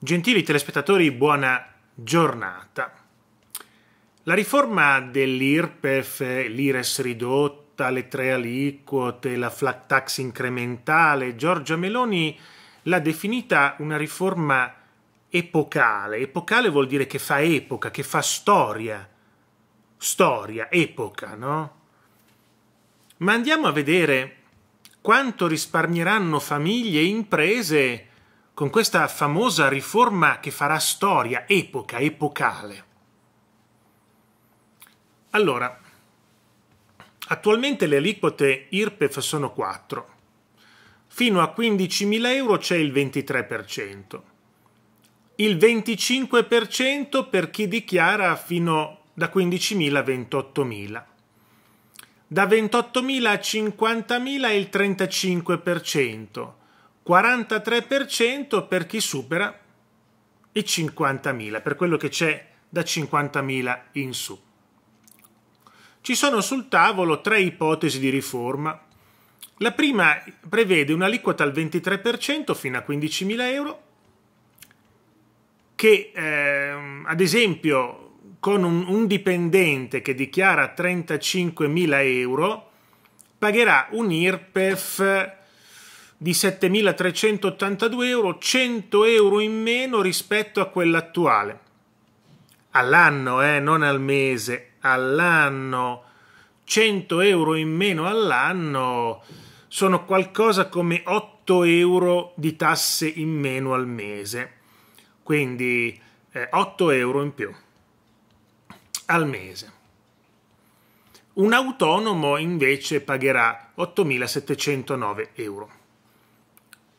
Gentili telespettatori, buona giornata. La riforma dell'IRPEF, l'IRES ridotta, le tre aliquote, la flat tax incrementale, Giorgia Meloni l'ha definita una riforma epocale. Epocale vuol dire che fa epoca, che fa storia. Storia, epoca, no? Ma andiamo a vedere quanto risparmieranno famiglie e imprese con questa famosa riforma che farà storia, epoca, epocale. Allora, attualmente le aliquote IRPEF sono 4. Fino a 15.000 euro c'è il 23%. Il 25% per chi dichiara fino da 15.000 a 28.000. Da 28.000 a 50.000 è il 35%. 43% per chi supera i 50.000, per quello che c'è da 50.000 in su. Ci sono sul tavolo tre ipotesi di riforma. La prima prevede un'aliquota al 23% fino a 15.000 euro, che eh, ad esempio con un, un dipendente che dichiara 35.000 euro pagherà un IRPEF di 7.382 euro, 100 euro in meno rispetto a quella attuale. All'anno, eh, non al mese, all'anno. 100 euro in meno all'anno sono qualcosa come 8 euro di tasse in meno al mese. Quindi eh, 8 euro in più al mese. Un autonomo invece pagherà 8.709 euro.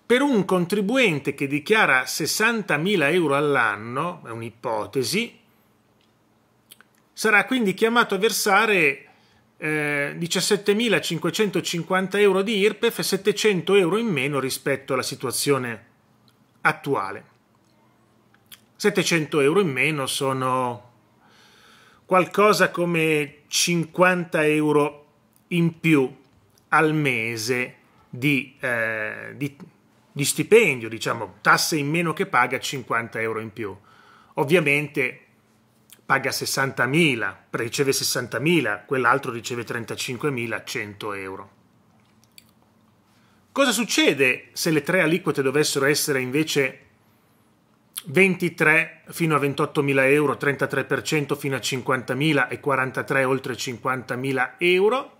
Per un contribuente che dichiara 60.000 euro all'anno, è un'ipotesi, sarà quindi chiamato a versare eh, 17.550 euro di IRPEF e 700 euro in meno rispetto alla situazione attuale. 700 euro in meno sono qualcosa come 50 euro in più al mese di, eh, di di stipendio, diciamo, tasse in meno che paga 50 euro in più. Ovviamente paga 60.000, riceve 60.000, quell'altro riceve 35.100 euro. Cosa succede se le tre aliquote dovessero essere invece 23 fino a 28.000 euro, 33% fino a 50.000 e 43 oltre 50.000 euro?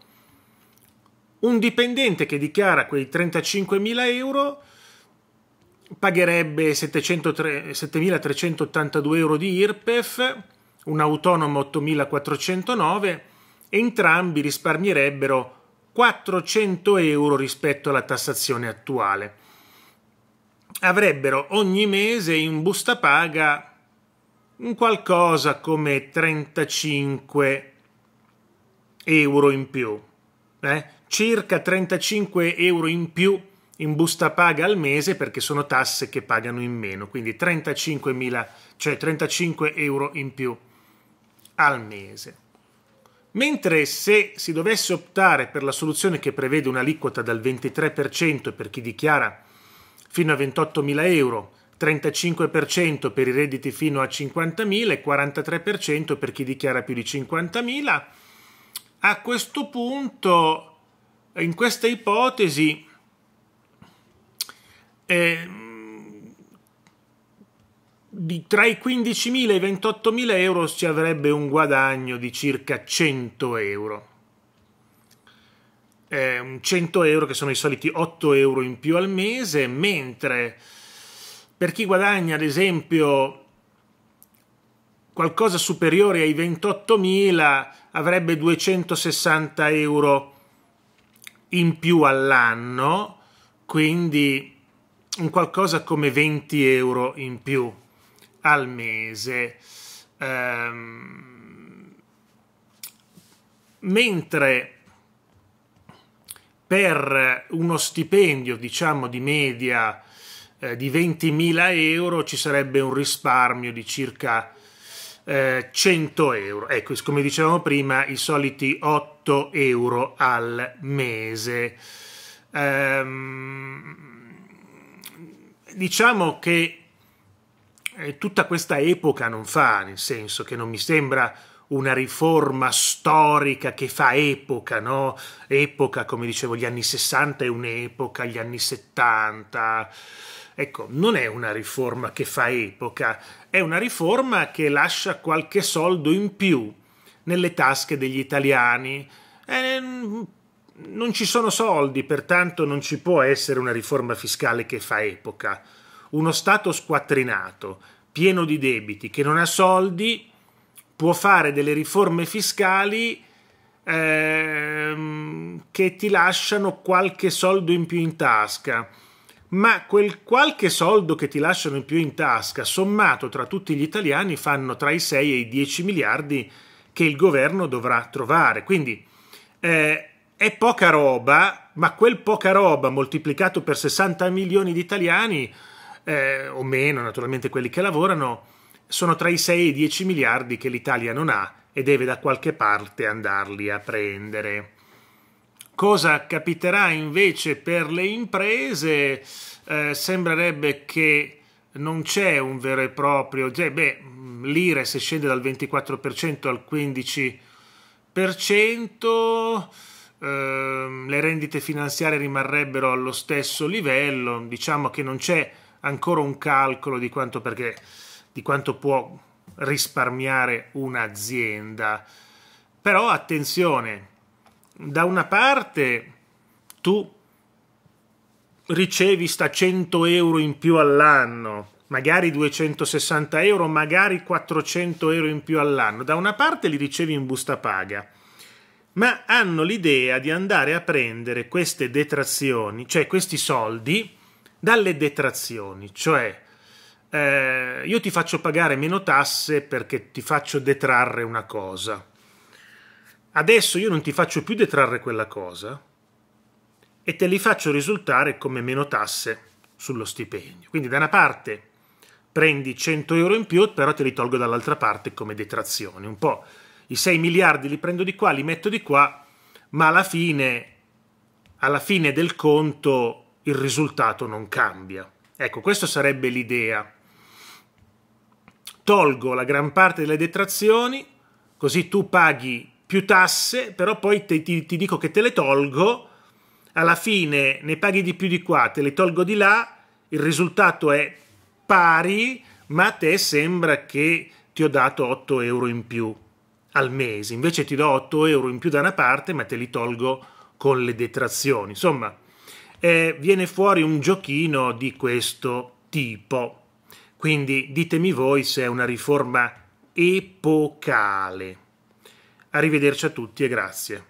Un dipendente che dichiara quei 35.000 euro pagherebbe 7.382 euro di IRPEF, un autonomo 8.409, entrambi risparmierebbero 400 euro rispetto alla tassazione attuale. Avrebbero ogni mese in busta paga un qualcosa come 35 euro in più, eh? circa 35 euro in più in busta paga al mese perché sono tasse che pagano in meno, quindi 35.000, cioè 35 euro in più al mese. Mentre se si dovesse optare per la soluzione che prevede un'aliquota dal 23% per chi dichiara fino a 28.000 euro, 35% per i redditi fino a 50.000 e 43% per chi dichiara più di 50.000, a questo punto, in questa ipotesi, eh, tra i 15.000 e i 28.000 euro si avrebbe un guadagno di circa 100 euro. Eh, 100 euro che sono i soliti 8 euro in più al mese, mentre per chi guadagna ad esempio qualcosa superiore ai 28.000 avrebbe 260 euro in più all'anno, quindi un qualcosa come 20 euro in più al mese. Um, mentre per uno stipendio, diciamo, di media eh, di 20.000 euro ci sarebbe un risparmio di circa eh, 100 euro. Ecco, come dicevamo prima, i soliti 8 euro al mese. Um, diciamo che eh, tutta questa epoca non fa, nel senso che non mi sembra una riforma storica che fa epoca, no? Epoca, come dicevo, gli anni 60 è un'epoca, gli anni 70. Ecco, non è una riforma che fa epoca, è una riforma che lascia qualche soldo in più nelle tasche degli italiani. Eh, non ci sono soldi, pertanto non ci può essere una riforma fiscale che fa epoca. Uno Stato squattrinato, pieno di debiti, che non ha soldi, può fare delle riforme fiscali ehm, che ti lasciano qualche soldo in più in tasca. Ma quel qualche soldo che ti lasciano in più in tasca, sommato tra tutti gli italiani, fanno tra i 6 e i 10 miliardi che il governo dovrà trovare. Quindi eh, è poca roba, ma quel poca roba moltiplicato per 60 milioni di italiani, eh, o meno naturalmente quelli che lavorano, sono tra i 6 e i 10 miliardi che l'Italia non ha e deve da qualche parte andarli a prendere. Cosa capiterà invece per le imprese? Eh, sembrerebbe che non c'è un vero e proprio, cioè, beh, l'IRES scende dal 24% al 15%, Ehm, le rendite finanziarie rimarrebbero allo stesso livello, diciamo che non c'è ancora un calcolo di quanto, perché, di quanto può risparmiare un'azienda. Però attenzione, da una parte tu ricevi sta 100 euro in più all'anno, magari 260 euro, magari 400 euro in più all'anno, da una parte li ricevi in busta paga ma hanno l'idea di andare a prendere queste detrazioni, cioè questi soldi, dalle detrazioni, cioè eh, io ti faccio pagare meno tasse perché ti faccio detrarre una cosa. Adesso io non ti faccio più detrarre quella cosa e te li faccio risultare come meno tasse sullo stipendio. Quindi da una parte prendi 100 euro in più, però te li tolgo dall'altra parte come detrazioni, un po' i 6 miliardi li prendo di qua, li metto di qua, ma alla fine, alla fine del conto il risultato non cambia. Ecco, questa sarebbe l'idea. Tolgo la gran parte delle detrazioni, così tu paghi più tasse, però poi te, ti, ti dico che te le tolgo, alla fine ne paghi di più di qua, te le tolgo di là, il risultato è pari, ma a te sembra che ti ho dato 8 euro in più al mese, invece ti do 8 euro in più da una parte, ma te li tolgo con le detrazioni. Insomma, eh, viene fuori un giochino di questo tipo. Quindi ditemi voi se è una riforma epocale. Arrivederci a tutti e grazie.